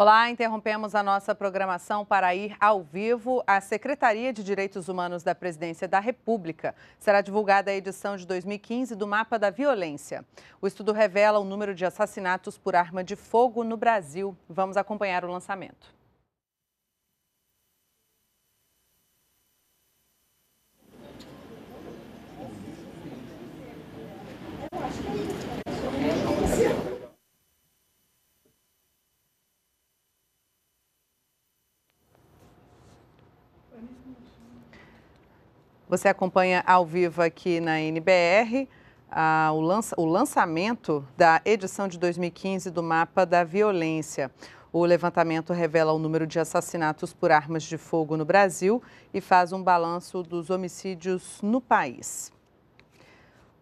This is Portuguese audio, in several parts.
Olá, interrompemos a nossa programação para ir ao vivo à Secretaria de Direitos Humanos da Presidência da República. Será divulgada a edição de 2015 do Mapa da Violência. O estudo revela o número de assassinatos por arma de fogo no Brasil. Vamos acompanhar o lançamento. Você acompanha ao vivo aqui na NBR ah, o, lança, o lançamento da edição de 2015 do Mapa da Violência. O levantamento revela o número de assassinatos por armas de fogo no Brasil e faz um balanço dos homicídios no país.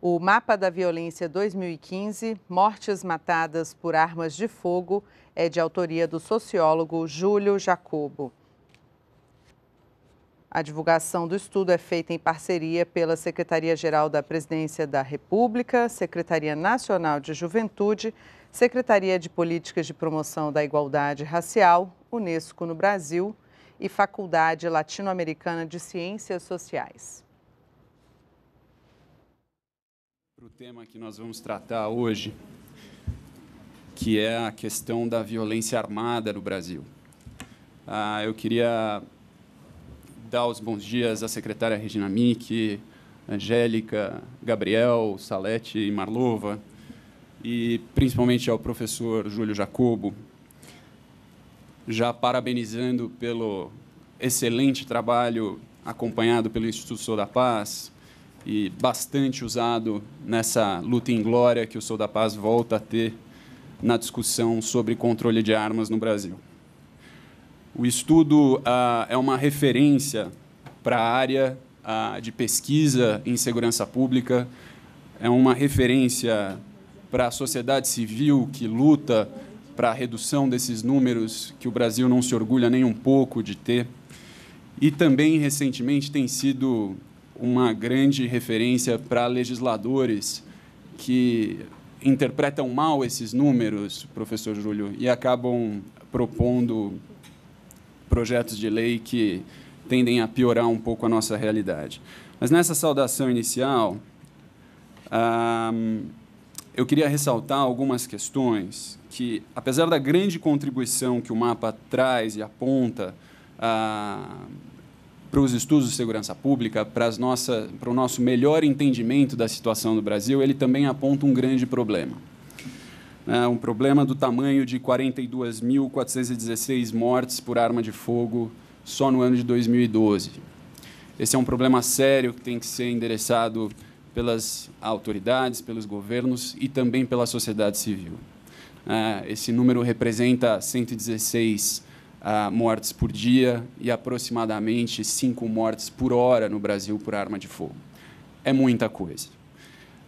O Mapa da Violência 2015, Mortes Matadas por Armas de Fogo, é de autoria do sociólogo Júlio Jacobo. A divulgação do estudo é feita em parceria pela Secretaria-Geral da Presidência da República, Secretaria Nacional de Juventude, Secretaria de Políticas de Promoção da Igualdade Racial, Unesco no Brasil e Faculdade Latino-Americana de Ciências Sociais. Para o tema que nós vamos tratar hoje, que é a questão da violência armada no Brasil. Ah, eu queria dar os bons dias à secretária Regina Mick, Angélica, Gabriel, Salete e Marlova, e principalmente ao professor Júlio Jacobo, já parabenizando pelo excelente trabalho acompanhado pelo Instituto Sou da Paz e bastante usado nessa luta em glória que o Sou da Paz volta a ter na discussão sobre controle de armas no Brasil. O estudo ah, é uma referência para a área ah, de pesquisa em segurança pública, é uma referência para a sociedade civil que luta para a redução desses números que o Brasil não se orgulha nem um pouco de ter. E também, recentemente, tem sido uma grande referência para legisladores que interpretam mal esses números, professor Júlio, e acabam propondo projetos de lei que tendem a piorar um pouco a nossa realidade. Mas nessa saudação inicial, eu queria ressaltar algumas questões que, apesar da grande contribuição que o mapa traz e aponta para os estudos de segurança pública, para, as para o nosso melhor entendimento da situação do Brasil, ele também aponta um grande problema né, um problema do tamanho de 42.416 mortes por arma de fogo só no ano de 2012. Esse é um problema sério que tem que ser endereçado pelas autoridades, pelos governos e também pela sociedade civil. É, esse número representa 116 ah, mortes por dia e aproximadamente 5 mortes por hora no Brasil por arma de fogo. É muita coisa.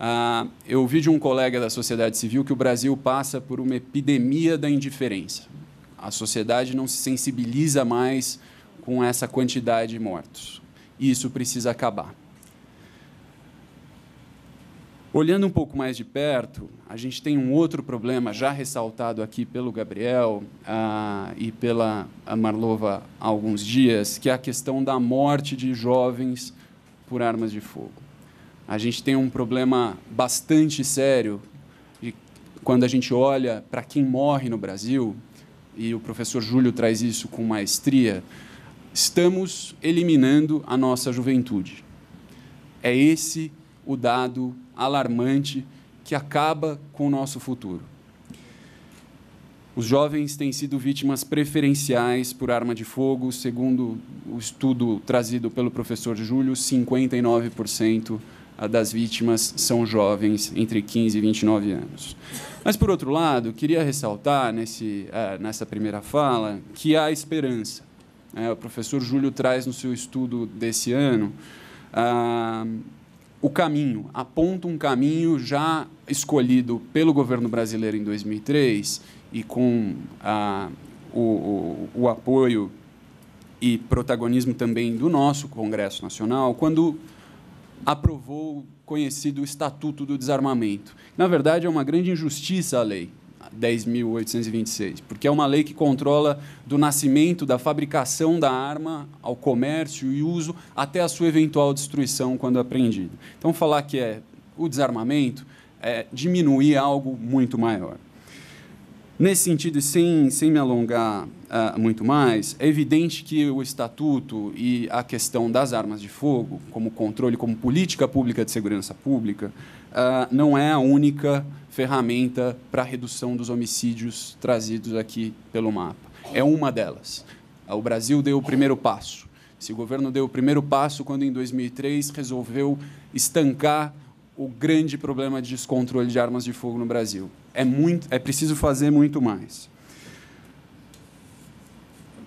Ah, eu ouvi de um colega da sociedade civil que o Brasil passa por uma epidemia da indiferença. A sociedade não se sensibiliza mais com essa quantidade de mortos. E isso precisa acabar. Olhando um pouco mais de perto, a gente tem um outro problema já ressaltado aqui pelo Gabriel ah, e pela Marlova há alguns dias, que é a questão da morte de jovens por armas de fogo a gente tem um problema bastante sério de quando a gente olha para quem morre no Brasil, e o professor Júlio traz isso com maestria, estamos eliminando a nossa juventude. É esse o dado alarmante que acaba com o nosso futuro. Os jovens têm sido vítimas preferenciais por arma de fogo, segundo o estudo trazido pelo professor Júlio, 59% das vítimas são jovens entre 15 e 29 anos. Mas, por outro lado, queria ressaltar nesse, uh, nessa primeira fala que há esperança. É, o professor Júlio traz no seu estudo desse ano uh, o caminho, aponta um caminho já escolhido pelo governo brasileiro em 2003 e com uh, o, o, o apoio e protagonismo também do nosso Congresso Nacional, quando aprovou o conhecido Estatuto do Desarmamento. Na verdade, é uma grande injustiça a lei. 10.826, porque é uma lei que controla do nascimento, da fabricação da arma ao comércio e uso até a sua eventual destruição quando apreendida. Então, falar que é o desarmamento é diminuir algo muito maior. Nesse sentido, sem, sem me alongar uh, muito mais, é evidente que o Estatuto e a questão das armas de fogo, como controle, como política pública de segurança pública, uh, não é a única ferramenta para a redução dos homicídios trazidos aqui pelo mapa. É uma delas. O Brasil deu o primeiro passo. Esse governo deu o primeiro passo quando, em 2003, resolveu estancar o grande problema de descontrole de armas de fogo no Brasil. É, muito, é preciso fazer muito mais.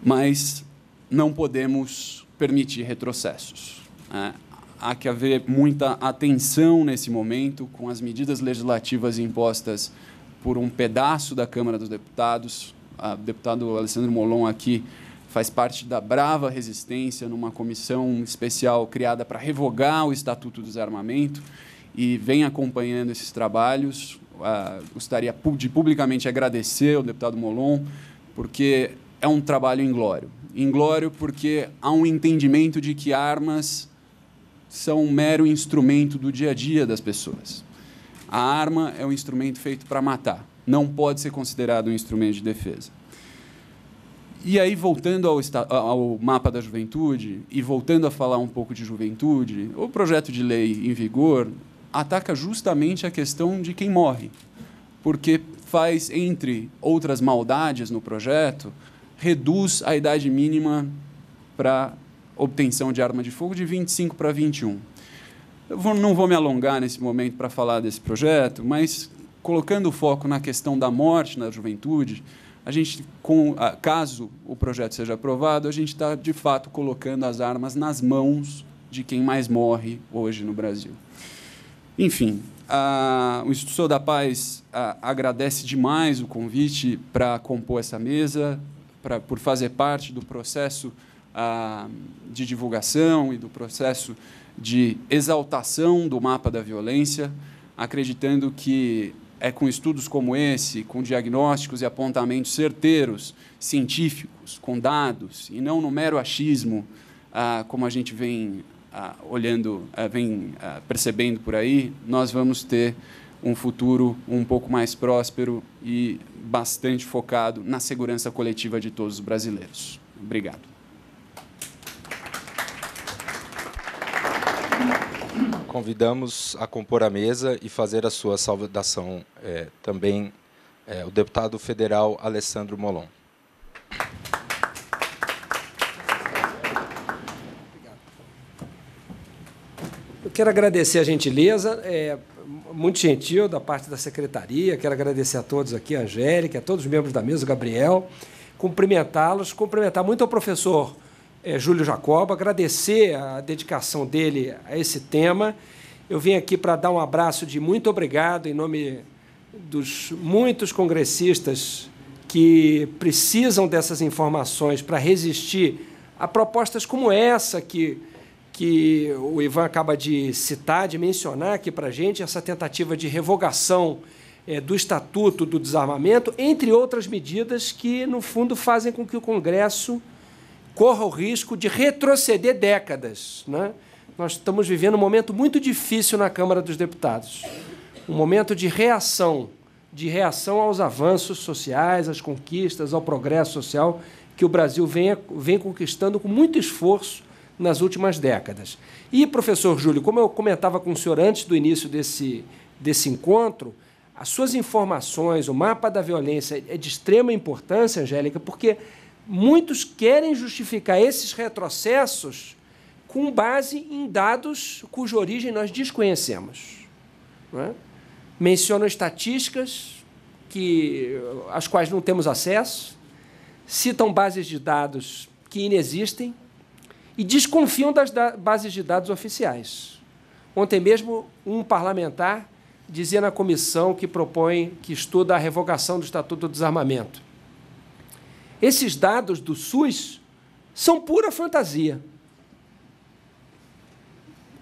Mas não podemos permitir retrocessos. É, há que haver muita atenção nesse momento com as medidas legislativas impostas por um pedaço da Câmara dos Deputados. O deputado Alessandro Molon aqui faz parte da brava resistência numa comissão especial criada para revogar o Estatuto do Desarmamento e vem acompanhando esses trabalhos. Uh, gostaria de publicamente agradecer ao deputado Molon, porque é um trabalho inglório. Inglório porque há um entendimento de que armas são um mero instrumento do dia a dia das pessoas. A arma é um instrumento feito para matar, não pode ser considerado um instrumento de defesa. E aí, voltando ao, ao, mapa da juventude e voltando a falar um pouco de juventude, o projeto de lei em vigor ataca justamente a questão de quem morre, porque faz, entre outras maldades no projeto, reduz a idade mínima para obtenção de arma de fogo de 25 para 21. Eu vou, não vou me alongar nesse momento para falar desse projeto, mas colocando o foco na questão da morte na juventude, a gente, com, caso o projeto seja aprovado, a gente está de fato colocando as armas nas mãos de quem mais morre hoje no Brasil. Enfim, a, o Instituto da Paz a, agradece demais o convite para compor essa mesa, pra, por fazer parte do processo a, de divulgação e do processo de exaltação do mapa da violência, acreditando que é com estudos como esse, com diagnósticos e apontamentos certeiros, científicos, com dados, e não no mero achismo, como a gente vem ah, olhando, ah, vem ah, percebendo por aí, nós vamos ter um futuro um pouco mais próspero e bastante focado na segurança coletiva de todos os brasileiros. Obrigado. Convidamos a compor a mesa e fazer a sua saudação é, também é, o deputado federal Alessandro Molon. Quero agradecer a gentileza, é, muito gentil da parte da secretaria, quero agradecer a todos aqui, a Angélica, a todos os membros da mesa, o Gabriel, cumprimentá-los, cumprimentar muito ao professor é, Júlio Jacob, agradecer a dedicação dele a esse tema. Eu vim aqui para dar um abraço de muito obrigado em nome dos muitos congressistas que precisam dessas informações para resistir a propostas como essa que que o Ivan acaba de citar, de mencionar aqui para a gente, essa tentativa de revogação é, do Estatuto do Desarmamento, entre outras medidas que, no fundo, fazem com que o Congresso corra o risco de retroceder décadas. Né? Nós estamos vivendo um momento muito difícil na Câmara dos Deputados um momento de reação de reação aos avanços sociais, às conquistas, ao progresso social que o Brasil vem, vem conquistando com muito esforço nas últimas décadas. E, professor Júlio, como eu comentava com o senhor antes do início desse, desse encontro, as suas informações, o mapa da violência é de extrema importância, Angélica, porque muitos querem justificar esses retrocessos com base em dados cuja origem nós desconhecemos. Não é? Mencionam estatísticas que, às quais não temos acesso, citam bases de dados que inexistem, e desconfiam das bases de dados oficiais. Ontem mesmo, um parlamentar dizia na comissão que propõe, que estuda a revogação do Estatuto do Desarmamento. Esses dados do SUS são pura fantasia.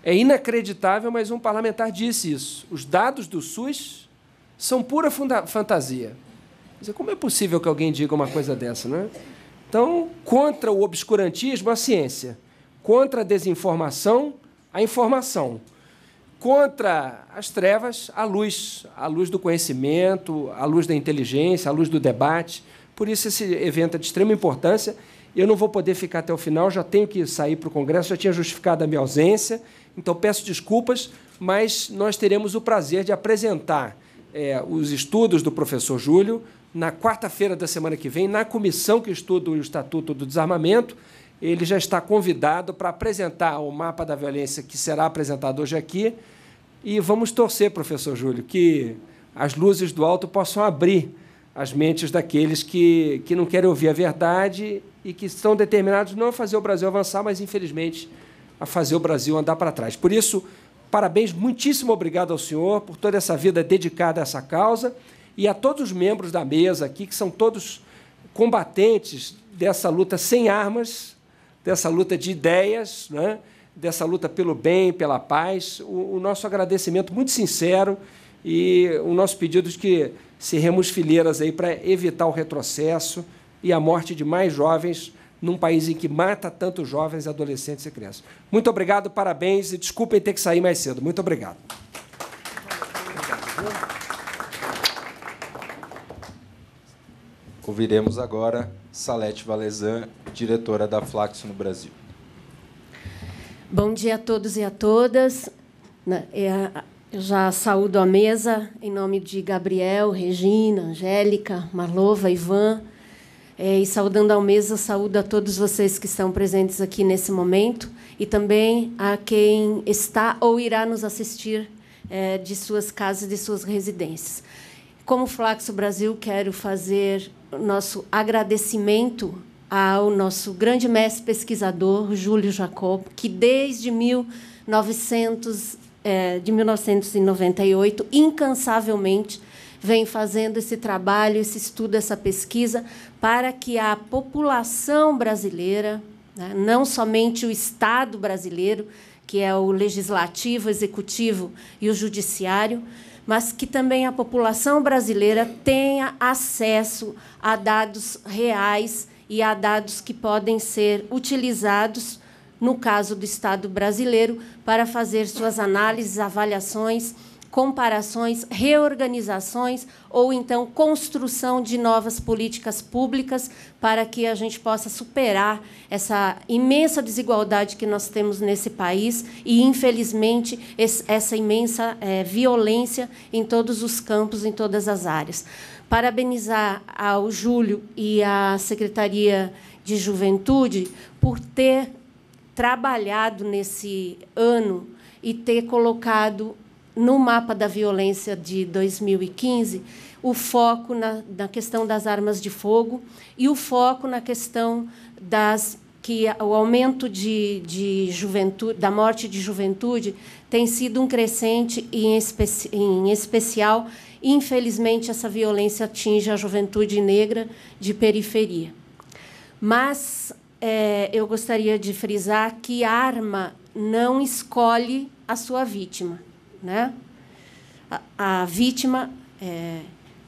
É inacreditável, mas um parlamentar disse isso. Os dados do SUS são pura fantasia. Como é possível que alguém diga uma coisa dessa, não é? Então, contra o obscurantismo, a ciência. Contra a desinformação, a informação. Contra as trevas, a luz. A luz do conhecimento, a luz da inteligência, a luz do debate. Por isso, esse evento é de extrema importância. Eu não vou poder ficar até o final, já tenho que sair para o Congresso, já tinha justificado a minha ausência. Então, peço desculpas, mas nós teremos o prazer de apresentar é, os estudos do professor Júlio na quarta-feira da semana que vem, na comissão que estuda o Estatuto do Desarmamento. Ele já está convidado para apresentar o mapa da violência que será apresentado hoje aqui. E vamos torcer, professor Júlio, que as luzes do alto possam abrir as mentes daqueles que, que não querem ouvir a verdade e que estão determinados não a fazer o Brasil avançar, mas, infelizmente, a fazer o Brasil andar para trás. Por isso, parabéns, muitíssimo obrigado ao senhor por toda essa vida dedicada a essa causa e a todos os membros da mesa aqui, que são todos combatentes dessa luta sem armas, dessa luta de ideias, né? dessa luta pelo bem, pela paz. O, o, nosso agradecimento muito sincero e o nosso pedido de que cerremos fileiras aí para evitar o retrocesso e a morte de mais jovens num país em que mata tantos jovens, adolescentes e crianças. Muito obrigado, parabéns e desculpem ter que sair mais cedo. Muito obrigado. Ouviremos agora Salete Valezan, diretora da Flaxo no Brasil. Bom dia a todos e a todas. É, já saúdo a mesa em nome de Gabriel, Regina, Angélica, Marlova, Ivan. É, e saudando a mesa, saúdo a todos vocês que estão presentes aqui nesse momento e também a quem está ou irá nos assistir é, de suas casas, de suas residências. Como Flaxo Brasil, quero fazer nosso agradecimento ao nosso grande mestre pesquisador, Júlio Jacob, que desde 1900, é, de 1998, incansavelmente, vem fazendo esse trabalho, esse estudo, essa pesquisa, para que a população brasileira, né, não somente o Estado brasileiro, que é o legislativo, executivo e o judiciário, mas que também a população brasileira tenha acesso a dados reais e a dados que podem ser utilizados, no caso do Estado brasileiro, para fazer suas análises, avaliações comparações, reorganizações ou então construção de novas políticas públicas para que a gente possa superar essa imensa desigualdade que nós temos nesse país e, infelizmente, essa imensa é, violência em todos os campos, em todas as áreas. Parabenizar ao Júlio e à Secretaria de Juventude por ter trabalhado nesse ano e ter colocado no mapa da violência de 2015 o foco na, na questão das armas de fogo e o foco na questão das que o aumento de, de juventude, da morte de juventude tem sido um crescente e, em, especi, em especial, infelizmente, essa violência atinge a juventude negra de periferia. Mas é, eu gostaria de frisar que arma não escolhe a sua vítima. Né? A, a vítima, é,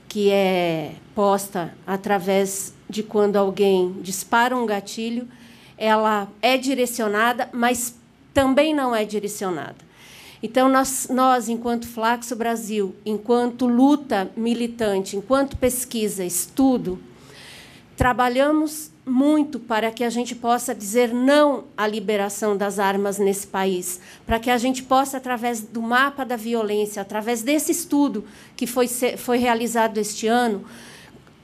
que é posta através de quando alguém dispara um gatilho, ela é direcionada, mas também não é direcionada. Então, nós, nós, enquanto Flaxo Brasil, enquanto luta militante, enquanto pesquisa, estudo, trabalhamos muito para que a gente possa dizer não à liberação das armas nesse país, para que a gente possa, através do mapa da violência, através desse estudo que foi, foi realizado este ano,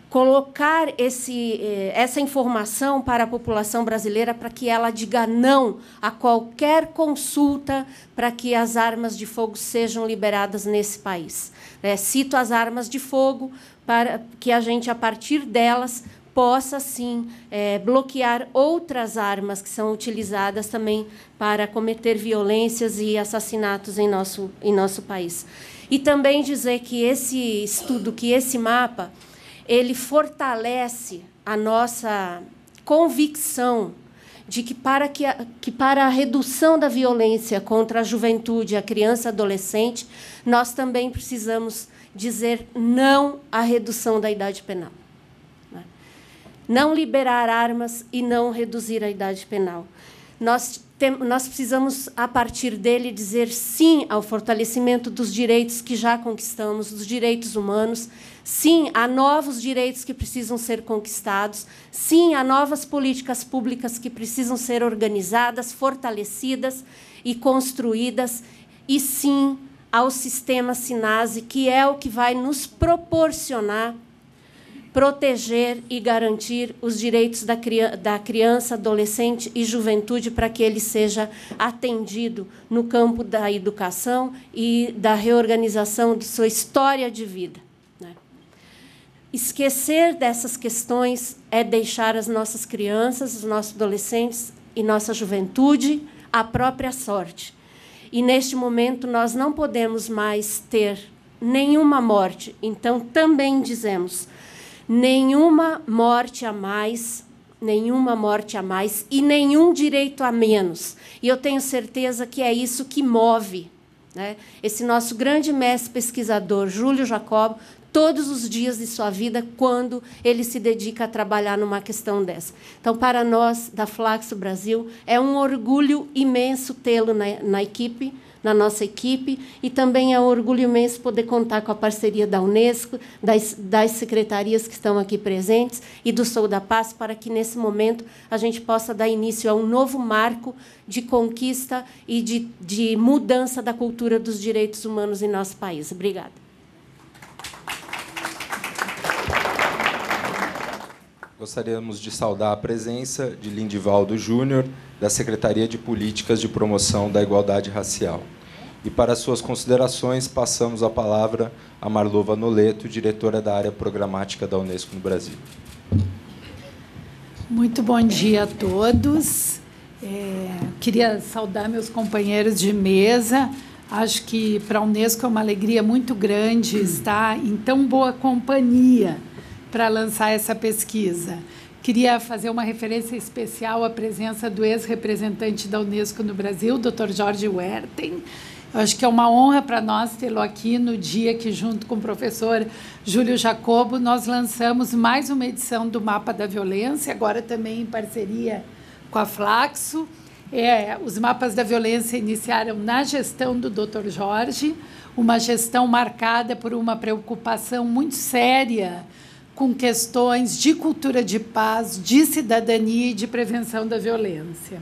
colocar esse, eh, essa informação para a população brasileira para que ela diga não a qualquer consulta para que as armas de fogo sejam liberadas nesse país. É, cito as armas de fogo para que a gente, a partir delas, possa, sim, é, bloquear outras armas que são utilizadas também para cometer violências e assassinatos em nosso, em nosso país. E também dizer que esse estudo, que esse mapa, ele fortalece a nossa convicção de que para, que, que para a redução da violência contra a juventude, a criança e adolescente, nós também precisamos dizer não à redução da idade penal. Não liberar armas e não reduzir a idade penal. Nós, tem, nós precisamos, a partir dele, dizer sim ao fortalecimento dos direitos que já conquistamos, dos direitos humanos, sim a novos direitos que precisam ser conquistados, sim a novas políticas públicas que precisam ser organizadas, fortalecidas e construídas, e sim ao sistema SINASE, que é o que vai nos proporcionar proteger e garantir os direitos da, da criança, adolescente e juventude para que ele seja atendido no campo da educação e da reorganização de sua história de vida. Né? Esquecer dessas questões é deixar as nossas crianças, os nossos adolescentes e nossa juventude à própria sorte. E neste momento nós não podemos mais ter nenhuma morte. Então também dizemos nenhuma morte a mais, nenhuma morte a mais e nenhum direito a menos. E eu tenho certeza que é isso que move né? esse nosso grande mestre pesquisador, Júlio Jacob, todos os dias de sua vida quando ele se dedica a trabalhar numa questão dessa. Então, para nós da Flaxo Brasil, é um orgulho imenso tê-lo na, na equipe na nossa equipe e também é um orgulho imenso poder contar com a parceria da Unesco, das, das secretarias que estão aqui presentes e do Sou da Paz para que nesse momento a gente possa dar início a um novo marco de conquista e de, de mudança da cultura dos direitos humanos em nosso país. Obrigada. Gostaríamos de saudar a presença de Lindivaldo Júnior, da Secretaria de Políticas de Promoção da Igualdade Racial. E para suas considerações, passamos a palavra a Marlova Noleto, diretora da área programática da Unesco no Brasil. Muito bom dia a todos. É, queria saudar meus companheiros de mesa. Acho que para a Unesco é uma alegria muito grande estar em tão boa companhia para lançar essa pesquisa. Queria fazer uma referência especial à presença do ex-representante da Unesco no Brasil, Dr. Jorge Werten. Acho que é uma honra para nós tê-lo aqui no dia que, junto com o professor Júlio Jacobo, nós lançamos mais uma edição do Mapa da Violência, agora também em parceria com a Flaxo. É, os mapas da violência iniciaram na gestão do Dr. Jorge, uma gestão marcada por uma preocupação muito séria com questões de cultura de paz, de cidadania e de prevenção da violência.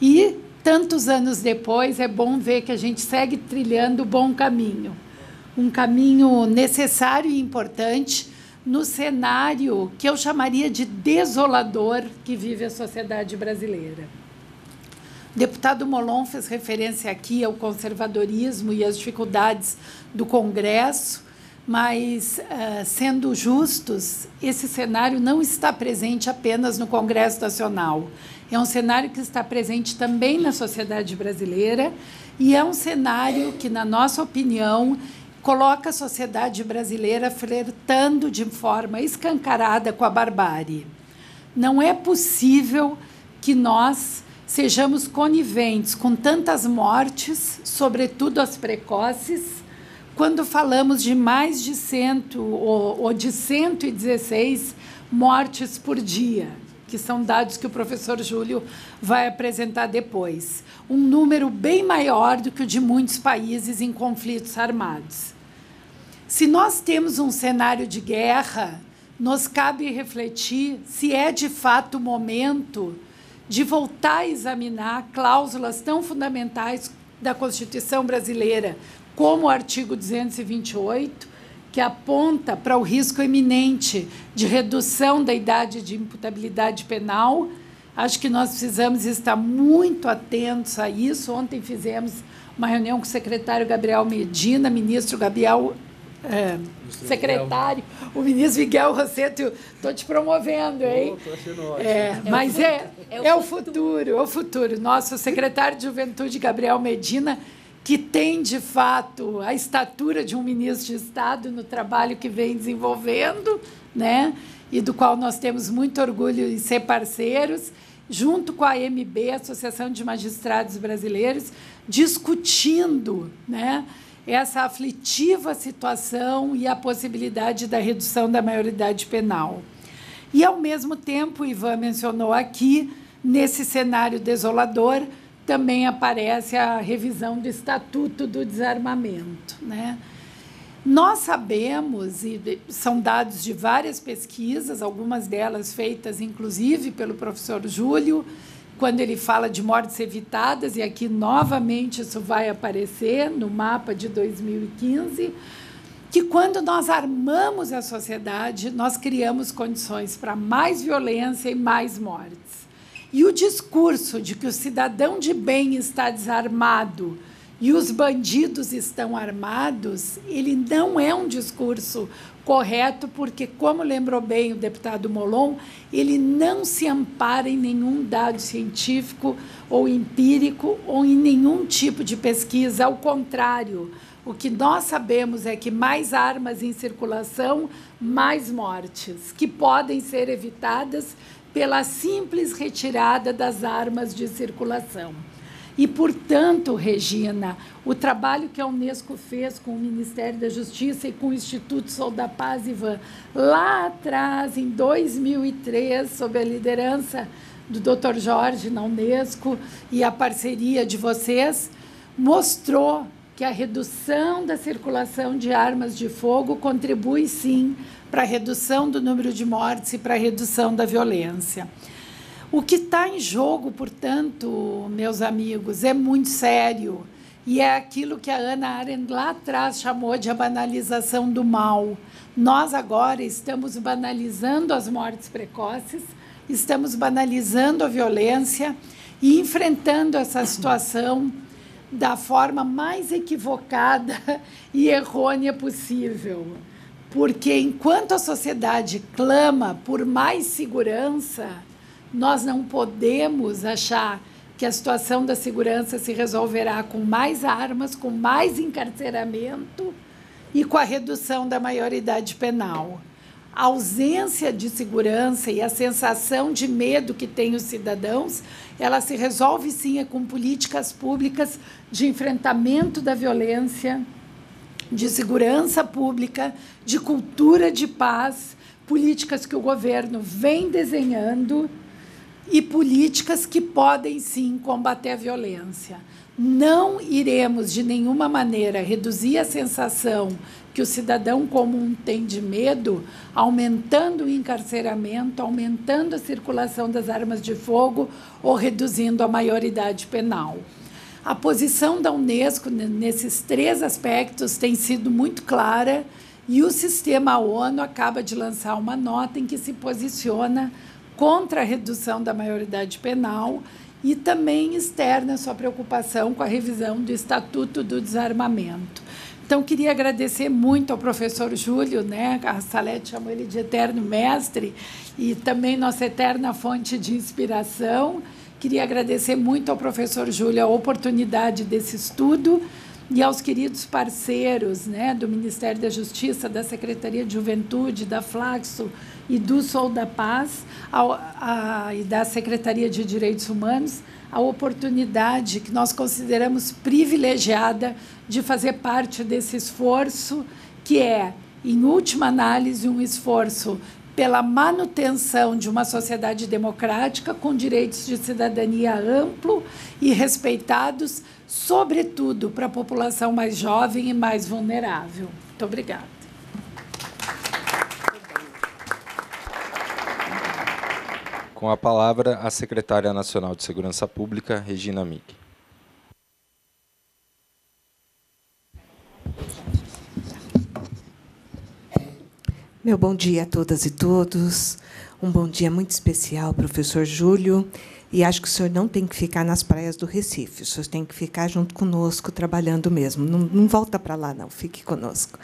E, tantos anos depois, é bom ver que a gente segue trilhando o bom caminho um caminho necessário e importante no cenário que eu chamaria de desolador que vive a sociedade brasileira. O deputado Molon fez referência aqui ao conservadorismo e às dificuldades do Congresso mas, uh, sendo justos, esse cenário não está presente apenas no Congresso Nacional. É um cenário que está presente também na sociedade brasileira e é um cenário que, na nossa opinião, coloca a sociedade brasileira flertando de forma escancarada com a barbárie. Não é possível que nós sejamos coniventes com tantas mortes, sobretudo as precoces, quando falamos de mais de cento ou, ou de 116 mortes por dia, que são dados que o professor Júlio vai apresentar depois. Um número bem maior do que o de muitos países em conflitos armados. Se nós temos um cenário de guerra, nos cabe refletir se é de fato o momento de voltar a examinar cláusulas tão fundamentais da Constituição brasileira, como o artigo 228, que aponta para o risco eminente de redução da idade de imputabilidade penal. Acho que nós precisamos estar muito atentos a isso. Ontem fizemos uma reunião com o secretário Gabriel Medina, ministro Gabriel. É, secretário, Miguel. o ministro Miguel Rosseto, estou te promovendo, hein? Oh, é, mas é, é, o, é o futuro, é o futuro. Nosso secretário de Juventude, Gabriel Medina, que tem, de fato, a estatura de um ministro de Estado no trabalho que vem desenvolvendo, né? e do qual nós temos muito orgulho em ser parceiros. junto com a AMB, Associação de Magistrados Brasileiros, discutindo né, essa aflitiva situação e a possibilidade da redução da maioridade penal. E, ao mesmo tempo, Ivan mencionou aqui, nesse cenário desolador, também aparece a revisão do Estatuto do Desarmamento. Né? Nós sabemos, e são dados de várias pesquisas, algumas delas feitas inclusive pelo professor Júlio, quando ele fala de mortes evitadas, e aqui novamente isso vai aparecer no mapa de 2015, que quando nós armamos a sociedade, nós criamos condições para mais violência e mais mortes. E o discurso de que o cidadão de bem está desarmado e os bandidos estão armados, ele não é um discurso correto, porque, como lembrou bem o deputado Molon, ele não se ampara em nenhum dado científico ou empírico ou em nenhum tipo de pesquisa. Ao contrário, o que nós sabemos é que mais armas em circulação, mais mortes, que podem ser evitadas pela simples retirada das armas de circulação. E, portanto, Regina, o trabalho que a Unesco fez com o Ministério da Justiça e com o Instituto Sol da Paz, Ivan, lá atrás, em 2003, sob a liderança do Dr. Jorge na Unesco e a parceria de vocês, mostrou que a redução da circulação de armas de fogo contribui, sim, para a redução do número de mortes e para a redução da violência. O que está em jogo, portanto, meus amigos, é muito sério. E é aquilo que a Ana Arendt lá atrás chamou de a banalização do mal. Nós agora estamos banalizando as mortes precoces, estamos banalizando a violência e enfrentando essa situação da forma mais equivocada e errônea possível. Porque enquanto a sociedade clama por mais segurança, nós não podemos achar que a situação da segurança se resolverá com mais armas, com mais encarceramento e com a redução da maioridade penal. A ausência de segurança e a sensação de medo que têm os cidadãos, ela se resolve sim com políticas públicas de enfrentamento da violência, de segurança pública, de cultura de paz, políticas que o governo vem desenhando e políticas que podem sim combater a violência. Não iremos de nenhuma maneira reduzir a sensação que o cidadão comum tem de medo, aumentando o encarceramento, aumentando a circulação das armas de fogo ou reduzindo a maioridade penal. A posição da Unesco nesses três aspectos tem sido muito clara e o sistema ONU acaba de lançar uma nota em que se posiciona contra a redução da maioridade penal e também externa sua preocupação com a revisão do Estatuto do Desarmamento. Então, queria agradecer muito ao professor Júlio, né? a Salete chamou ele de eterno mestre, e também nossa eterna fonte de inspiração. Queria agradecer muito ao professor Júlio a oportunidade desse estudo e aos queridos parceiros né, do Ministério da Justiça, da Secretaria de Juventude, da Flaxo, e do Sol da Paz ao, a, e da Secretaria de Direitos Humanos a oportunidade que nós consideramos privilegiada de fazer parte desse esforço, que é, em última análise, um esforço pela manutenção de uma sociedade democrática com direitos de cidadania amplo e respeitados, sobretudo para a população mais jovem e mais vulnerável. Muito obrigada. Com a palavra, a secretária nacional de Segurança Pública, Regina Mig. Meu bom dia a todas e todos. Um bom dia muito especial, professor Júlio. E acho que o senhor não tem que ficar nas praias do Recife, o senhor tem que ficar junto conosco, trabalhando mesmo. Não, não volta para lá, não, fique conosco.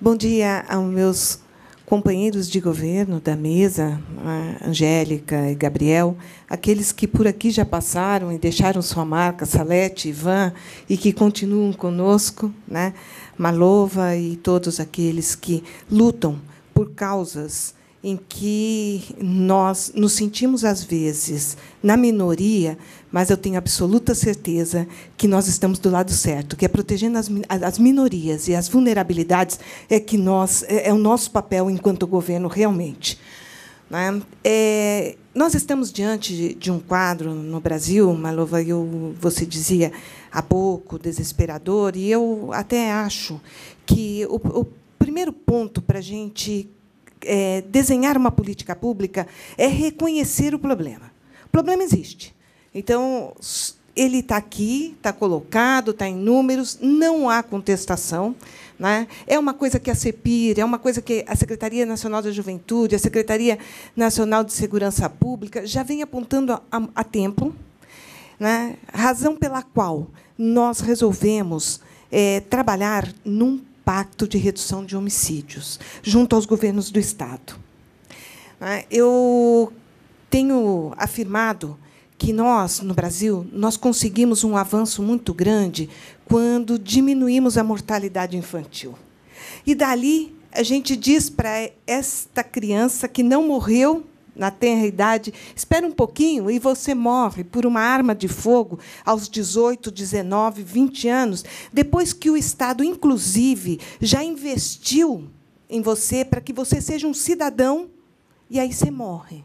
Bom dia aos meus companheiros de governo da mesa, Angélica e Gabriel, aqueles que por aqui já passaram e deixaram sua marca, Salete, Ivan, e que continuam conosco, né? Malova e todos aqueles que lutam por causas em que nós nos sentimos, às vezes, na minoria, mas eu tenho absoluta certeza que nós estamos do lado certo, que é protegendo as, as minorias e as vulnerabilidades é que nós é, é o nosso papel enquanto governo realmente. Né? É, nós estamos diante de, de, um quadro no Brasil, Malova, eu, você dizia há pouco, desesperador, e eu até acho que o, o primeiro ponto para a gente é, desenhar uma política pública é reconhecer o problema. O problema existe. Então, ele está aqui, está colocado, está em números, não há contestação. Né? É uma coisa que a CEPIR, é uma coisa que a Secretaria Nacional da Juventude, a Secretaria Nacional de Segurança Pública já vem apontando há, há tempo, né? razão pela qual nós resolvemos é, trabalhar num pacto de redução de homicídios junto aos governos do Estado. Né? Eu tenho afirmado que nós, no Brasil, nós conseguimos um avanço muito grande quando diminuímos a mortalidade infantil. E dali a gente diz para esta criança que não morreu na tenra idade, espera um pouquinho e você morre por uma arma de fogo aos 18, 19, 20 anos, depois que o Estado, inclusive, já investiu em você para que você seja um cidadão, e aí você morre.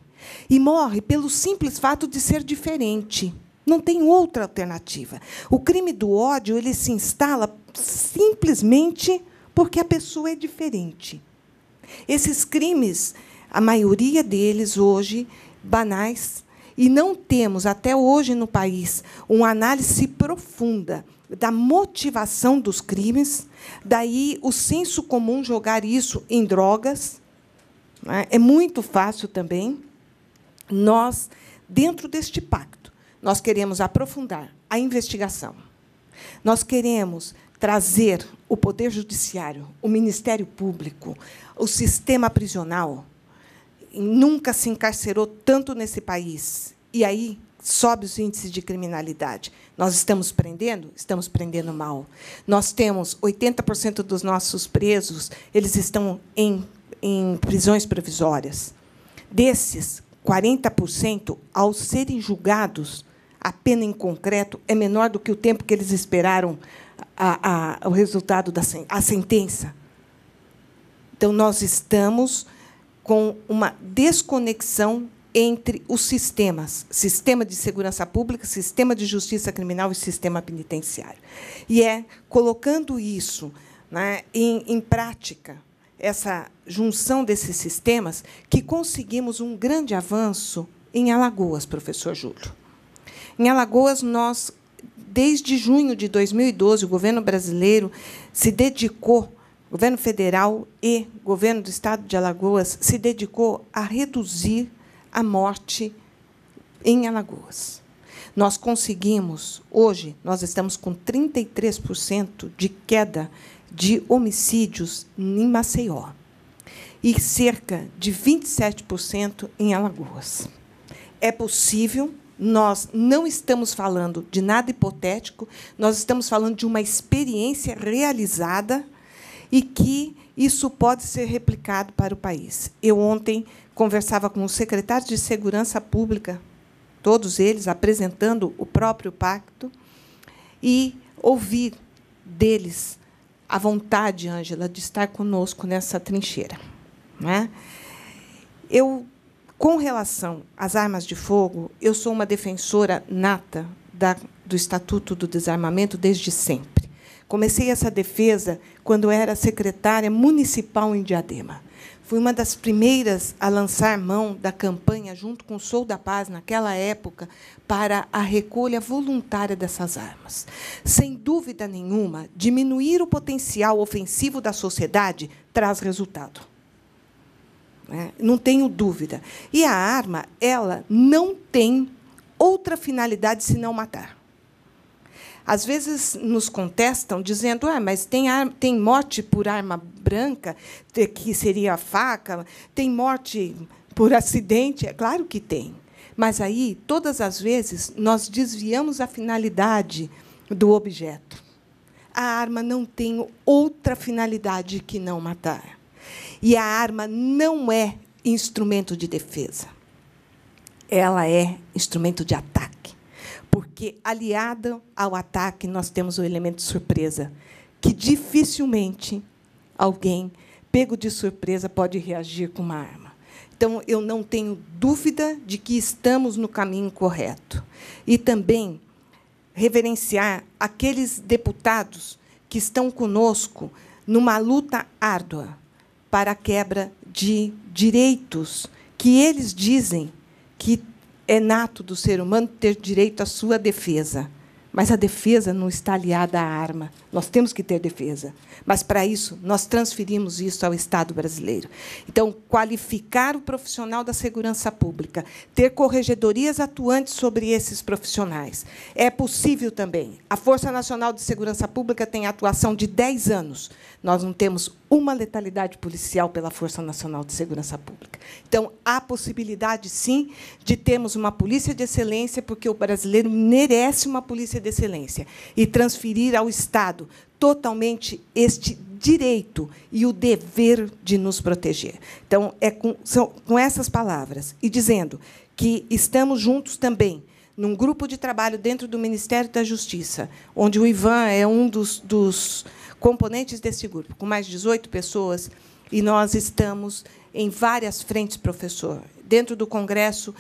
E morre pelo simples fato de ser diferente. Não tem outra alternativa. O crime do ódio ele se instala simplesmente porque a pessoa é diferente. Esses crimes a maioria deles hoje banais, e não temos até hoje no país uma análise profunda da motivação dos crimes, daí o senso comum jogar isso em drogas. Né? É muito fácil também. Nós, dentro deste pacto, nós queremos aprofundar a investigação. Nós queremos trazer o Poder Judiciário, o Ministério Público, o sistema prisional, nunca se encarcerou tanto nesse país. E aí sobe os índices de criminalidade. Nós estamos prendendo? Estamos prendendo mal. Nós temos 80% dos nossos presos, eles estão em, em prisões provisórias. Desses, 40%, ao serem julgados, a pena em concreto é menor do que o tempo que eles esperaram a, a, o resultado da a sentença. Então, nós estamos com uma desconexão entre os sistemas, sistema de segurança pública, sistema de justiça criminal e sistema penitenciário. E é colocando isso né, em, em prática, essa junção desses sistemas, que conseguimos um grande avanço em Alagoas, professor Júlio. Em Alagoas, nós, desde junho de 2012, o governo brasileiro se dedicou governo federal e governo do estado de Alagoas se dedicou a reduzir a morte em Alagoas. Nós conseguimos, hoje, nós estamos com 33% de queda de homicídios em Maceió e cerca de 27% em Alagoas. É possível, nós não estamos falando de nada hipotético, nós estamos falando de uma experiência realizada e que isso pode ser replicado para o país. Eu ontem conversava com os secretários de Segurança Pública, todos eles apresentando o próprio pacto, e ouvir deles a vontade, Ângela, de estar conosco nessa trincheira. Né? Eu, com relação às armas de fogo, eu sou uma defensora nata da, do Estatuto do Desarmamento desde sempre. Comecei essa defesa quando era secretária municipal em Diadema. Fui uma das primeiras a lançar mão da campanha, junto com o Sou da Paz, naquela época, para a recolha voluntária dessas armas. Sem dúvida nenhuma, diminuir o potencial ofensivo da sociedade traz resultado. Né? Não tenho dúvida. E a arma, ela não tem outra finalidade senão matar. Às vezes nos contestam dizendo, ah, mas tem, tem morte por arma branca, que seria a faca, tem morte por acidente. É claro que tem. Mas aí, todas as vezes, nós desviamos a finalidade do objeto. A arma não tem outra finalidade que não matar. E a arma não é instrumento de defesa. Ela é instrumento de ataque. Porque, aliada ao ataque, nós temos o elemento surpresa, que dificilmente alguém pego de surpresa pode reagir com uma arma. Então, eu não tenho dúvida de que estamos no caminho correto. E também reverenciar aqueles deputados que estão conosco numa luta árdua para a quebra de direitos que eles dizem que é nato do ser humano ter direito à sua defesa. Mas a defesa não está aliada à arma. Nós temos que ter defesa. Mas, para isso, nós transferimos isso ao Estado brasileiro. Então, qualificar o profissional da segurança pública, ter corregedorias atuantes sobre esses profissionais. É possível também. A Força Nacional de Segurança Pública tem atuação de 10 anos. Nós não temos uma letalidade policial pela Força Nacional de Segurança Pública. Então, há possibilidade, sim, de termos uma polícia de excelência, porque o brasileiro merece uma polícia de excelência, e transferir ao Estado totalmente este direito e o dever de nos proteger. Então, é com, são, com essas palavras, e dizendo que estamos juntos também num grupo de trabalho dentro do Ministério da Justiça, onde o Ivan é um dos, dos componentes desse grupo, com mais de 18 pessoas, e nós estamos em várias frentes, professor. Dentro do Congresso,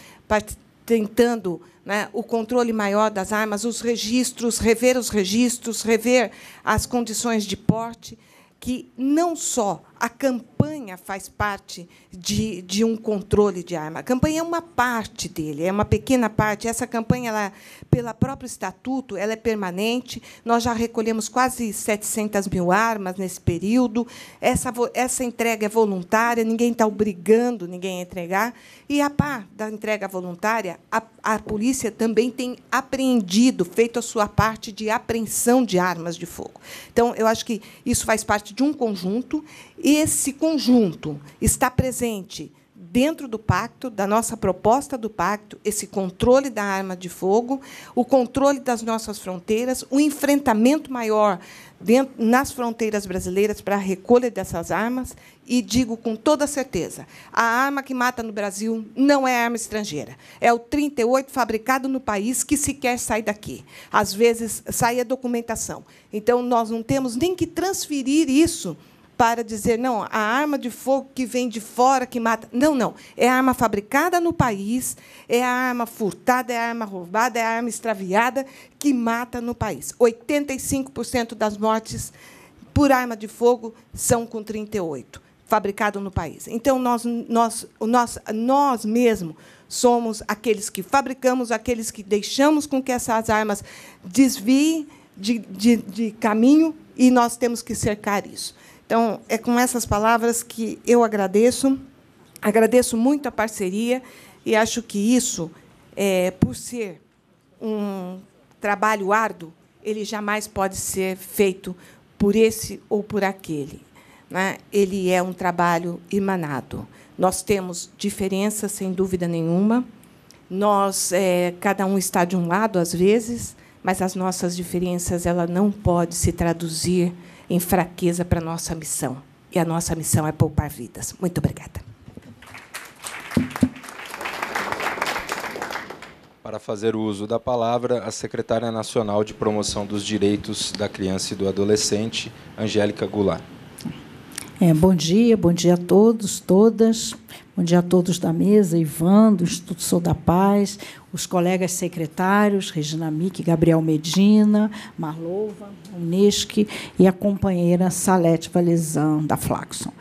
tentando né, o controle maior das armas, os registros, rever os registros, rever as condições de porte, que não só a campanha faz parte de, de um controle de arma. A campanha é uma parte dele, é uma pequena parte. Essa campanha, ela, pelo próprio estatuto, ela é permanente. Nós já recolhemos quase 700 mil armas nesse período. Essa, essa entrega é voluntária, ninguém está obrigando ninguém a entregar. E, a par da entrega voluntária, a, a polícia também tem apreendido, feito a sua parte de apreensão de armas de fogo. Então, eu acho que isso faz parte de um conjunto esse conjunto está presente dentro do pacto, da nossa proposta do pacto, esse controle da arma de fogo, o controle das nossas fronteiras, o enfrentamento maior dentro, nas fronteiras brasileiras para a recolha dessas armas. E digo com toda certeza: a arma que mata no Brasil não é arma estrangeira. É o 38 fabricado no país que sequer sai daqui. Às vezes sai a documentação. Então, nós não temos nem que transferir isso para dizer, não, a arma de fogo que vem de fora que mata. Não, não. É a arma fabricada no país, é a arma furtada, é a arma roubada, é a arma extraviada que mata no país. 85% das mortes por arma de fogo são com 38, fabricado no país. Então, nós, nós, nós, nós mesmos somos aqueles que fabricamos, aqueles que deixamos com que essas armas desviem de, de, de caminho e nós temos que cercar isso. Então, é com essas palavras que eu agradeço, agradeço muito a parceria e acho que isso, é, por ser um trabalho árduo, ele jamais pode ser feito por esse ou por aquele. Né? Ele é um trabalho emanado. Nós temos diferenças, sem dúvida nenhuma. Nós, é, cada um está de um lado às vezes, mas as nossas diferenças ela não pode se traduzir em fraqueza para a nossa missão. E a nossa missão é poupar vidas. Muito obrigada. Para fazer uso da palavra, a secretária nacional de promoção dos direitos da criança e do adolescente, Angélica Goulart. É, bom dia, bom dia a todos, todas. Bom dia a todos da mesa, Ivan, do Instituto Sou da Paz, os colegas secretários, Regina Mick, Gabriel Medina, Marlova, Unesque e a companheira Salete Valezan, da Flaxon.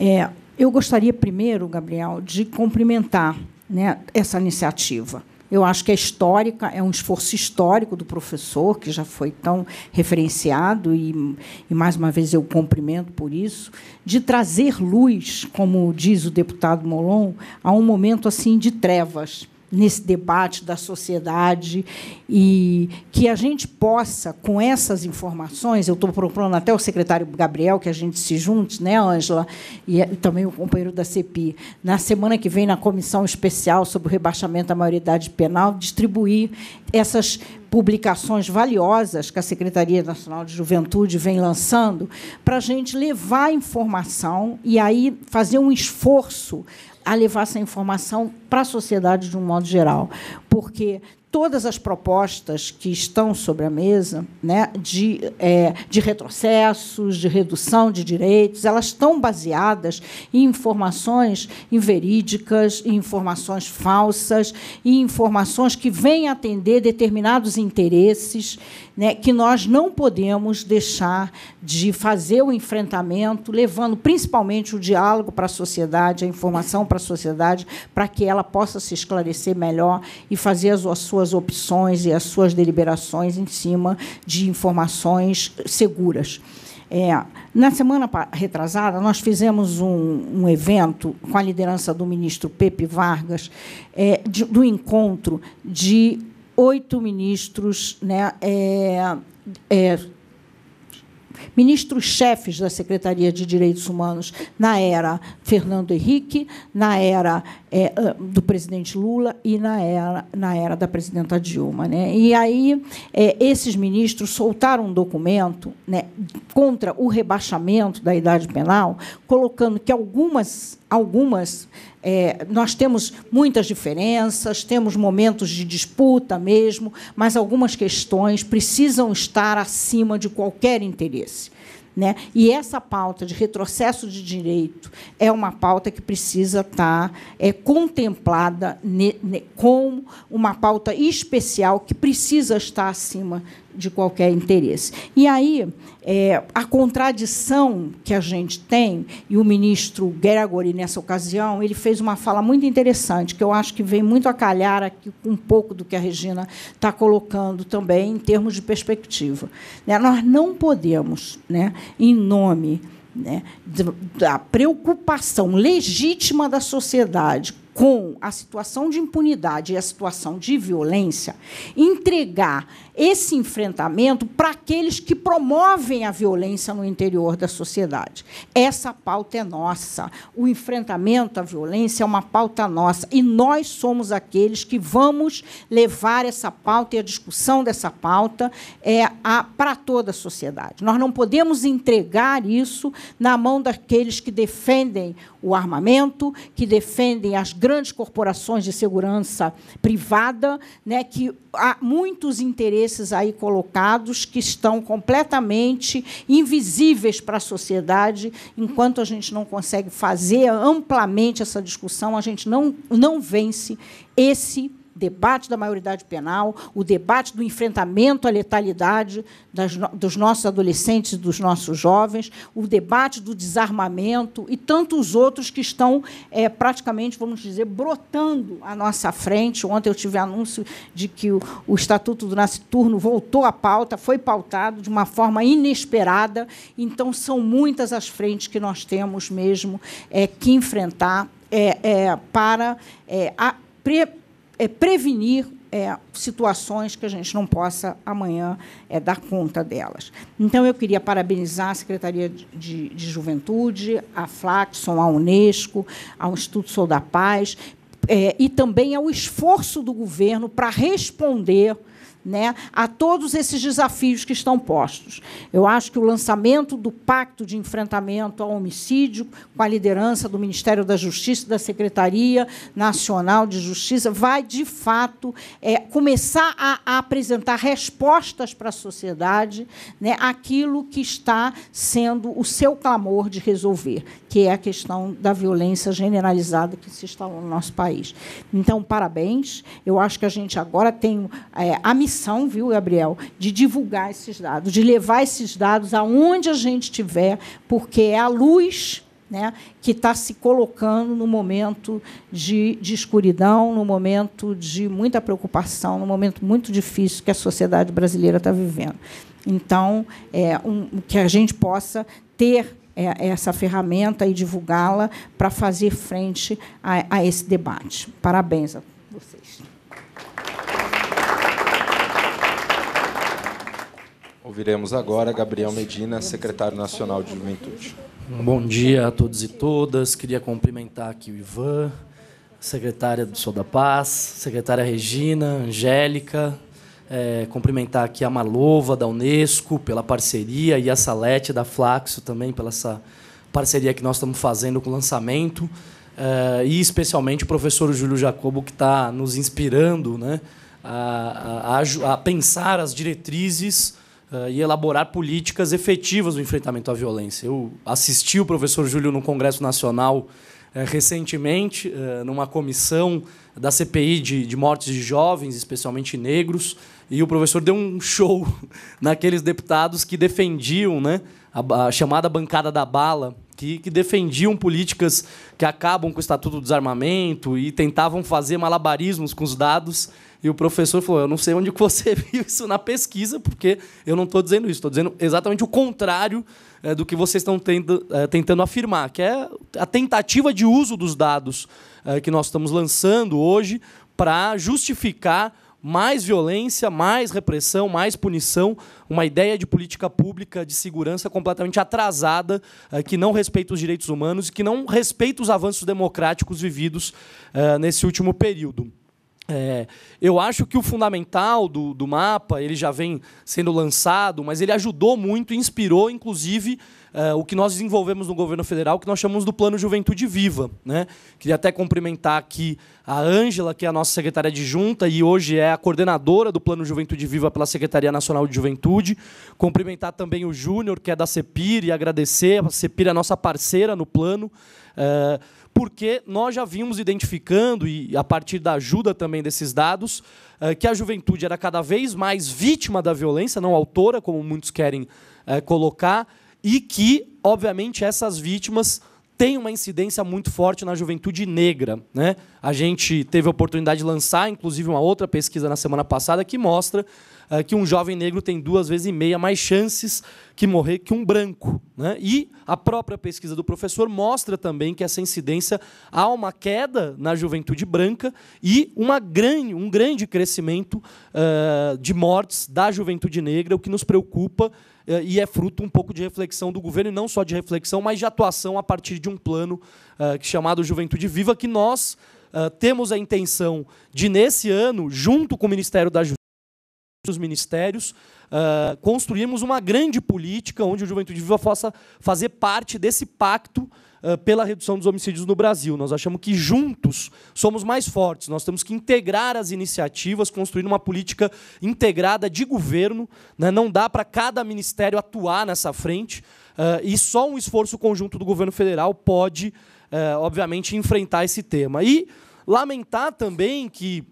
É, eu gostaria primeiro, Gabriel, de cumprimentar né, essa iniciativa eu acho que é histórica, é um esforço histórico do professor, que já foi tão referenciado, e, e mais uma vez eu cumprimento por isso, de trazer luz, como diz o deputado Molon, a um momento assim de trevas nesse debate da sociedade e que a gente possa, com essas informações, eu estou propondo até o secretário Gabriel que a gente se junte, né, Ângela, e também o companheiro da CEPI, na semana que vem, na comissão especial sobre o rebaixamento da maioridade penal, distribuir essas publicações valiosas que a Secretaria Nacional de Juventude vem lançando para a gente levar informação e aí fazer um esforço a levar essa informação para a sociedade de um modo geral, porque todas as propostas que estão sobre a mesa, né, de, é, de retrocessos, de redução de direitos, elas estão baseadas em informações inverídicas, em informações falsas, em informações que vêm atender determinados interesses né, que nós não podemos deixar de fazer o enfrentamento, levando principalmente o diálogo para a sociedade, a informação para a sociedade, para que ela possa se esclarecer melhor e fazer as, as suas opções e as suas deliberações em cima de informações seguras. É, na semana retrasada, nós fizemos um, um, evento com a liderança do ministro Pepe Vargas, é, de, do encontro de oito ministros, né, é, é, ministros-chefes da Secretaria de Direitos Humanos na era Fernando Henrique, na era é, do presidente Lula e na era, na era da presidenta Dilma. Né? E aí, é, esses ministros soltaram um documento né, contra o rebaixamento da idade penal, colocando que algumas, algumas é, nós temos muitas diferenças, temos momentos de disputa mesmo, mas algumas questões precisam estar acima de qualquer interesse. Né? E essa pauta de retrocesso de direito é uma pauta que precisa estar é, contemplada ne, com uma pauta especial que precisa estar acima de qualquer interesse. E aí, é, a contradição que a gente tem, e o ministro Gregory, nessa ocasião, ele fez uma fala muito interessante, que eu acho que vem muito a calhar aqui um pouco do que a Regina está colocando também, em termos de perspectiva. Né? Nós não podemos, né, em nome né, da preocupação legítima da sociedade com a situação de impunidade e a situação de violência, entregar esse enfrentamento para aqueles que promovem a violência no interior da sociedade. Essa pauta é nossa. O enfrentamento à violência é uma pauta nossa. E nós somos aqueles que vamos levar essa pauta e a discussão dessa pauta é, para toda a sociedade. Nós não podemos entregar isso na mão daqueles que defendem o armamento, que defendem as grandes corporações de segurança privada, né, que há muitos interesses aí colocados que estão completamente invisíveis para a sociedade. Enquanto a gente não consegue fazer amplamente essa discussão, a gente não, não vence esse debate da maioridade penal, o debate do enfrentamento à letalidade das, dos nossos adolescentes e dos nossos jovens, o debate do desarmamento e tantos outros que estão é, praticamente, vamos dizer, brotando à nossa frente. Ontem eu tive anúncio de que o, o Estatuto do Nasciturno voltou à pauta, foi pautado de uma forma inesperada. Então, são muitas as frentes que nós temos mesmo é, que enfrentar é, é para é, a, pre, é, prevenir é, situações que a gente não possa amanhã é, dar conta delas. Então, eu queria parabenizar a Secretaria de, de Juventude, a Flaxon, a Unesco, ao Instituto Sou da Paz, é, e também ao esforço do governo para responder né, a todos esses desafios que estão postos. Eu acho que o lançamento do Pacto de Enfrentamento ao Homicídio, com a liderança do Ministério da Justiça e da Secretaria Nacional de Justiça, vai, de fato, é, começar a, a, apresentar respostas para a sociedade né, aquilo que está sendo o seu clamor de resolver, que é a questão da violência generalizada que se instalou no nosso país. Então, parabéns. Eu acho que a gente agora tem é, a missão missão, viu, Gabriel, de divulgar esses dados, de levar esses dados aonde a gente estiver, porque é a luz né, que está se colocando no momento de, de, escuridão, no momento de muita preocupação, no momento muito difícil que a sociedade brasileira está vivendo. Então, é, um, que a gente possa ter é, essa ferramenta e divulgá-la para fazer frente a, a esse debate. Parabéns a vocês. Ouviremos agora Gabriel Medina, secretário nacional de Juventude. Bom dia a todos e todas. Queria cumprimentar aqui o Ivan, secretária do Sol da Paz, secretária Regina, Angélica, É, cumprimentar aqui a Marlova, da Unesco, pela parceria, e a Salete, da Flaxo, também, pela essa parceria que nós estamos fazendo com o lançamento. É, e, especialmente, o professor Júlio Jacobo, que está nos inspirando né, a, a, a pensar as diretrizes uh, e elaborar políticas efetivas no enfrentamento à violência. Eu assisti o professor Júlio no Congresso Nacional uh, recentemente, uh, numa comissão da CPI de, de mortes de jovens, especialmente negros, e o professor deu um show naqueles deputados que defendiam né, a, a chamada bancada da bala, que, que, defendiam políticas que acabam com o Estatuto do Desarmamento e tentavam fazer malabarismos com os dados e o professor falou: Eu não sei onde você viu isso na pesquisa, porque eu não estou dizendo isso, estou dizendo exatamente o contrário é, do que vocês estão tendo, é, tentando afirmar, que é a tentativa de uso dos dados é, que nós estamos lançando hoje para justificar mais violência, mais repressão, mais punição, uma ideia de política pública de segurança completamente atrasada, que não respeita os direitos humanos e que não respeita os avanços democráticos vividos nesse último período. É, eu acho que o fundamental do, do mapa ele já vem sendo lançado, mas ele ajudou muito, inspirou, inclusive, é, o que nós desenvolvemos no governo federal, que nós chamamos do Plano Juventude Viva. Né? Queria até cumprimentar aqui a Ângela, que é a nossa secretária adjunta e hoje é a coordenadora do Plano Juventude Viva pela Secretaria Nacional de Juventude. Cumprimentar também o Júnior, que é da CEPIR, e agradecer. A CEPIR é a nossa parceira no plano. É, porque nós já vimos identificando, e a partir da ajuda também desses dados, eh, que a juventude era cada vez mais vítima da violência, não autora, como muitos querem eh, colocar, e que, obviamente, essas vítimas têm uma incidência muito forte na juventude negra. Né? A gente teve a oportunidade de lançar, inclusive, uma outra pesquisa na semana passada que mostra uh, que um jovem negro tem duas vezes e meia mais chances que morrer que um branco. Né? E a própria pesquisa do professor mostra também que essa incidência há uma queda na juventude branca e uma grande, um grande crescimento uh, de mortes da juventude negra, o que nos preocupa e é fruto um pouco de reflexão do governo, e não só de reflexão, mas de atuação a partir de um plano chamado Juventude Viva, que nós temos a intenção de, nesse ano, junto com o Ministério da Justiça, os ministérios, uh, construirmos uma grande política onde o Juventude Viva possa fazer parte desse pacto uh, pela redução dos homicídios no Brasil. Nós achamos que juntos somos mais fortes. Nós temos que integrar as iniciativas, construir uma política integrada de governo. Né? Não dá para cada ministério atuar nessa frente. Uh, e só um esforço conjunto do governo federal pode, obviamente, enfrentar esse tema. E lamentar também que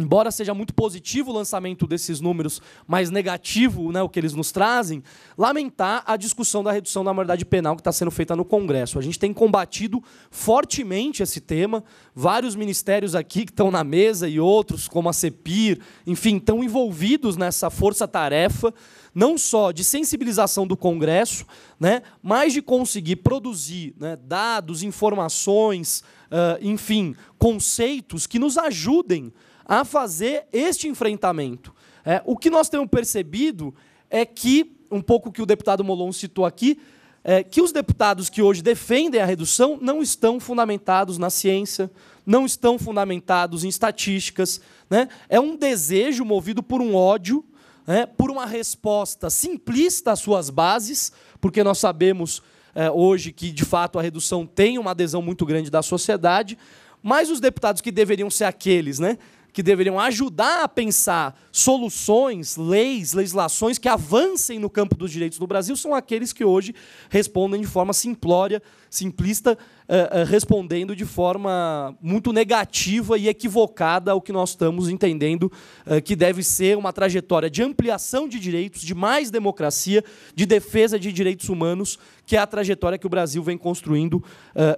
embora seja muito positivo o lançamento desses números, mais negativo né, o que eles nos trazem, lamentar a discussão da redução da maioridade penal que está sendo feita no Congresso. A gente tem combatido fortemente esse tema, vários ministérios aqui que estão na mesa e outros, como a CEPIR, enfim, estão envolvidos nessa força-tarefa, não só de sensibilização do Congresso, né, mas de conseguir produzir né, dados, informações, uh, enfim, conceitos que nos ajudem a fazer este enfrentamento. É, o que nós temos percebido é que, um pouco que o deputado Molon citou aqui, é, que os deputados que hoje defendem a redução não estão fundamentados na ciência, não estão fundamentados em estatísticas. Né? É um desejo movido por um ódio, né? por uma resposta simplista às suas bases, porque nós sabemos é, hoje que, de fato, a redução tem uma adesão muito grande da sociedade, mas os deputados que deveriam ser aqueles né, que deveriam ajudar a pensar soluções, leis, legislações que avancem no campo dos direitos no Brasil são aqueles que hoje respondem de forma simplória, simplista, uh, uh, respondendo de forma muito negativa e equivocada ao que nós estamos entendendo uh, que deve ser uma trajetória de ampliação de direitos, de mais democracia, de defesa de direitos humanos, que é a trajetória que o Brasil vem construindo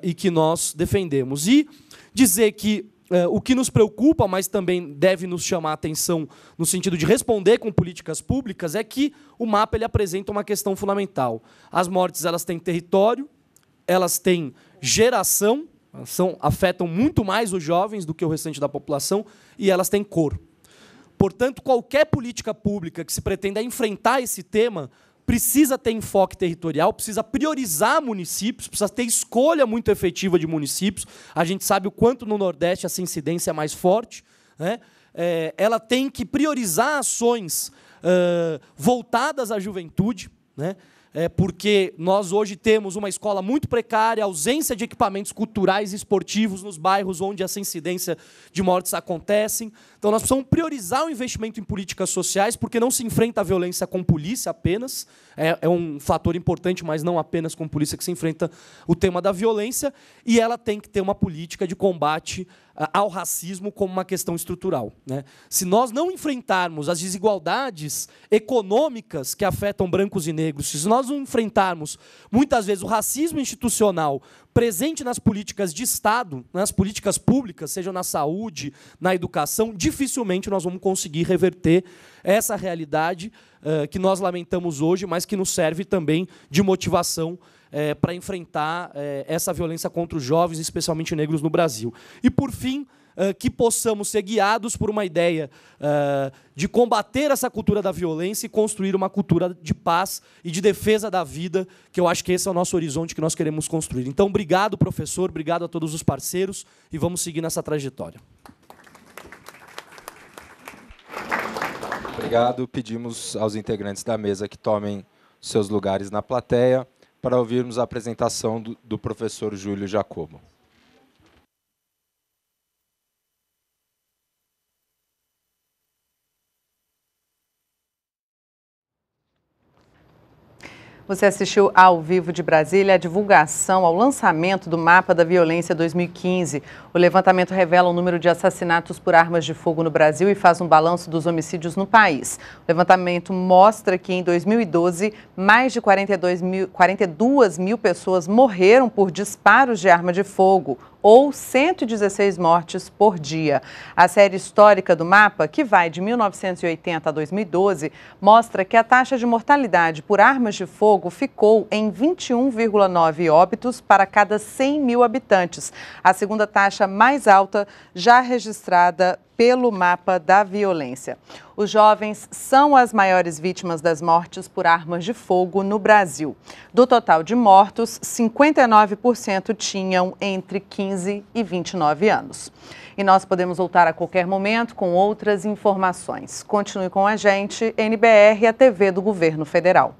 e que nós defendemos. E dizer que é, o que nos preocupa, mas também deve nos chamar a atenção no sentido de responder com políticas públicas, é que o mapa ele apresenta uma questão fundamental. As mortes elas têm território, elas têm geração, são, afetam muito mais os jovens do que o restante da população, e elas têm cor. Portanto, qualquer política pública que se pretenda enfrentar esse tema precisa ter enfoque territorial, precisa priorizar municípios, precisa ter escolha muito efetiva de municípios. A gente sabe o quanto no Nordeste essa incidência é mais forte. Né? é, ela tem que priorizar ações uh, voltadas à juventude, né? É, porque nós hoje temos uma escola muito precária, ausência de equipamentos culturais e esportivos nos bairros onde essa incidência de mortes acontecem. Então, nós precisamos priorizar o investimento em políticas sociais, porque não se enfrenta a violência com polícia apenas, é, é um fator importante, mas não apenas com polícia que se enfrenta o tema da violência, e ela tem que ter uma política de combate ao racismo como uma questão estrutural. Né? Se nós não enfrentarmos as desigualdades econômicas que afetam brancos e negros, se nós não enfrentarmos muitas vezes o racismo institucional presente nas políticas de Estado, nas políticas públicas, seja na saúde, na educação, dificilmente nós vamos conseguir reverter essa realidade uh, que nós lamentamos hoje, mas que nos serve também de motivação é, para enfrentar é, essa violência contra os jovens, especialmente negros, no Brasil. E, por fim, é, que possamos ser guiados por uma ideia é, de combater essa cultura da violência e construir uma cultura de paz e de defesa da vida, que eu acho que esse é o nosso horizonte que nós queremos construir. Então, obrigado, professor, obrigado a todos os parceiros e vamos seguir nessa trajetória. Obrigado. Pedimos aos integrantes da mesa que tomem seus lugares na plateia para ouvirmos a apresentação do, do professor Júlio Jacobo. Você assistiu ao vivo de Brasília a divulgação ao lançamento do Mapa da Violência 2015. O levantamento revela o número de assassinatos por armas de fogo no Brasil e faz um balanço dos homicídios no país. O levantamento mostra que em 2012, mais de 42 mil, 42 mil pessoas morreram por disparos de arma de fogo ou 116 mortes por dia. A série histórica do mapa, que vai de 1980 a 2012, mostra que a taxa de mortalidade por armas de fogo ficou em 21,9 óbitos para cada 100 mil habitantes, a segunda taxa mais alta já registrada pelo mapa da violência. Os jovens são as maiores vítimas das mortes por armas de fogo no Brasil. Do total de mortos, 59% tinham entre 15 e 29 anos. E nós podemos voltar a qualquer momento com outras informações. Continue com a gente, NBR, a TV do Governo Federal.